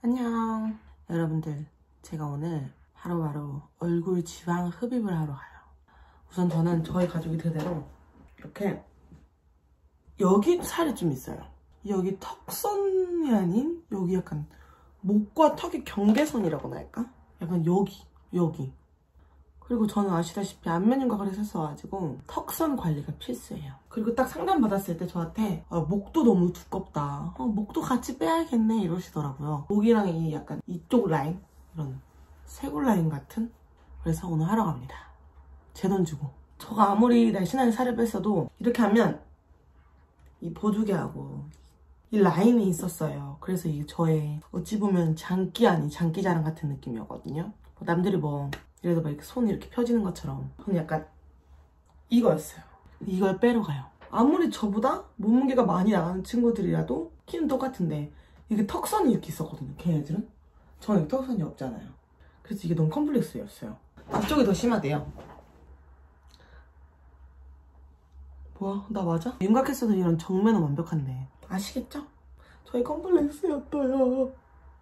안녕. 여러분들 제가 오늘 바로 바로 얼굴 지방 흡입을 하러 가요. 우선 저는 저희 가족이 그대로 이렇게 여기 살이 좀 있어요. 여기 턱선이 아닌 여기 약간 목과 턱의 경계선이라고나 할까? 약간 여기 여기 그리고 저는 아시다시피 안면 윤곽을 했었어가지고 턱선 관리가 필수예요. 그리고 딱 상담 받았을 때 저한테 아, 목도 너무 두껍다. 어, 목도 같이 빼야겠네 이러시더라고요. 목이랑 이 약간 이쪽 라인 이런 쇄골 라인 같은 그래서 오늘 하러 갑니다. 제 돈 주고. 저가 아무리 날씬하게 살을 뺐어도 이렇게 하면 이 보조개하고 이 라인이 있었어요. 그래서 이게 저의 어찌 보면 장기 아닌 장기 자랑 같은 느낌이었거든요. 남들이 뭐 그래서 막 이렇게 손이 이렇게 펴지는 것처럼 저는 약간 이거였어요. 이걸 빼러 가요. 아무리 저보다 몸무게가 많이 나가는 친구들이라도 키는 똑같은데 이게 턱선이 이렇게 있었거든요. 걔네들은. 저는 턱선이 없잖아요. 그래서 이게 너무 컴플렉스였어요. 앞쪽이 더 심하대요. 뭐야? 나 맞아? 윤곽했어도 이런 정면은 완벽한데 아시겠죠? 저희 컴플렉스였어요.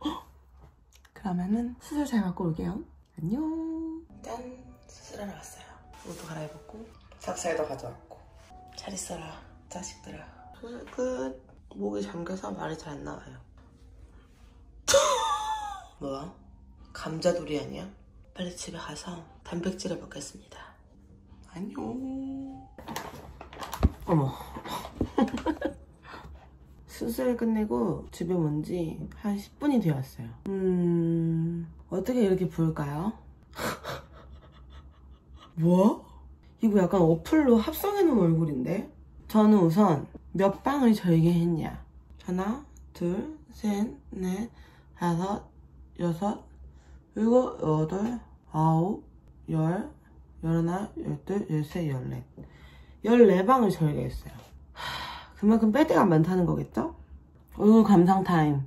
그러면은 수술 잘 받고 올게요. 안녕. 짠. 수술하러 왔어요. 옷도 갈아입었고 삭살도 가져왔고 잘 있어라 자식들아. 수술 끝. 목이 잠겨서 말이 잘 안 나와요. 뭐야? 감자돌이 아니야? 빨리 집에 가서 단백질을 먹겠습니다. 안녕. 어머. 수술 끝내고 집에 온 지 한 10분이 되었어요. 음, 어떻게 이렇게 부을까요? 뭐? 이거 약간 어플로 합성해 놓은 얼굴인데? 저는 우선 몇 방을 절개 했냐? 하나, 둘, 셋, 넷, 다섯, 여섯, 일곱, 여덟, 아홉, 열, 열하나, 열둘, 열세, 열넷. 열네 방을 절개했어요. 그만큼 뺄 때가 많다는 거겠죠? 얼굴 감상 타임.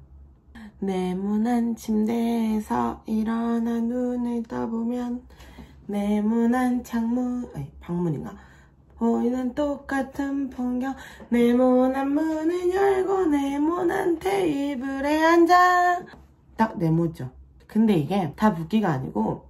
네모난 침대에서 일어나 눈을 떠보면 네모난 창문, 아니 방문인가? 보이는 똑같은 풍경 네모난 문을 열고 네모난 테이블에 앉아 딱 네모죠. 근데 이게 다 붓기가 아니고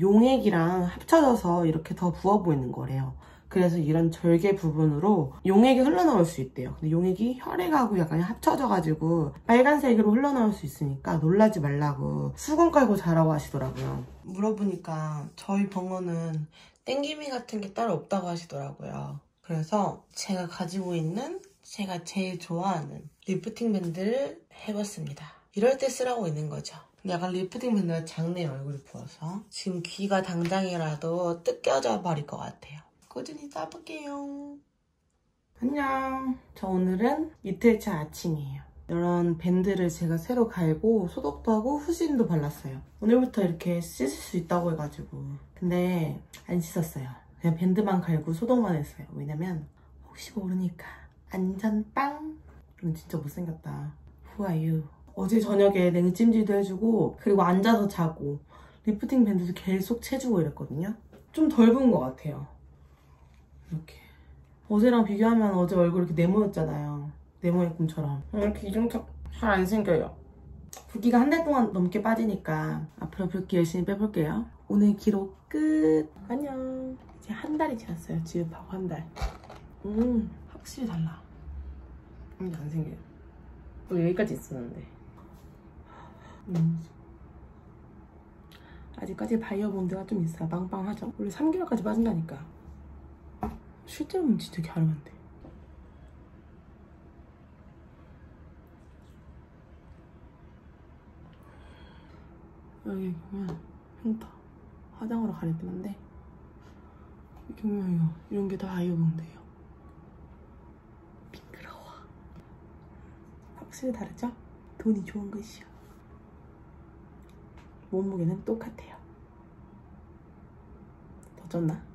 용액이랑 합쳐져서 이렇게 더 부어 보이는 거래요. 그래서 이런 절개 부분으로 용액이 흘러나올 수 있대요. 근데 용액이 혈액하고 약간 합쳐져가지고 빨간색으로 흘러나올 수 있으니까 놀라지 말라고 수건 깔고 자라고 하시더라고요. 물어보니까 저희 병원은 땡김이 같은 게 따로 없다고 하시더라고요. 그래서 제가 가지고 있는 제가 제일 좋아하는 리프팅 밴드를 해봤습니다. 이럴 때 쓰라고 있는 거죠. 약간 리프팅 밴드가 작네요, 얼굴이 부어서. 지금 귀가 당장이라도 뜯겨져 버릴 것 같아요. 꾸준히 써볼게요. 안녕. 저 오늘은 이틀차 아침이에요. 이런 밴드를 제가 새로 갈고 소독도 하고 후시딘도 발랐어요. 오늘부터 이렇게 씻을 수 있다고 해가지고. 근데 안 씻었어요. 그냥 밴드만 갈고 소독만 했어요. 왜냐면 혹시 모르니까 안전빵? 이건 진짜 못생겼다. Who are you? 어제 저녁에 냉찜질도 해주고 그리고 앉아서 자고 리프팅 밴드도 계속 채주고 이랬거든요. 좀덜 부은 것 같아요. 어제랑 비교하면 어제 얼굴 이렇게 네모였잖아요. 네모의 꿈처럼. 이렇게 이중턱 잘 안 생겨요. 붓기가 한 달 동안 넘게 빠지니까 앞으로 붓기 열심히 빼볼게요. 오늘 기록 끝. 안녕. 이제 한 달이 지났어요. 지읍하고 한 달. 음. 확실히 달라. 이게 안 생겨요. 또 여기까지 있었는데. 음. 아직까지 바이오본드가 좀 있어요. 빵빵하죠? 원래 3개월까지 빠진다니까 실제로는 진짜 갸름한데. 여기 보면 흉터 화장으로 한데 이렇게 보면 이거 이런 게 다 아이오봉드예요. 미끄러워. 확실히 다르죠? 돈이 좋은 것이요. 몸무게는 똑같아요. 더 쪘나?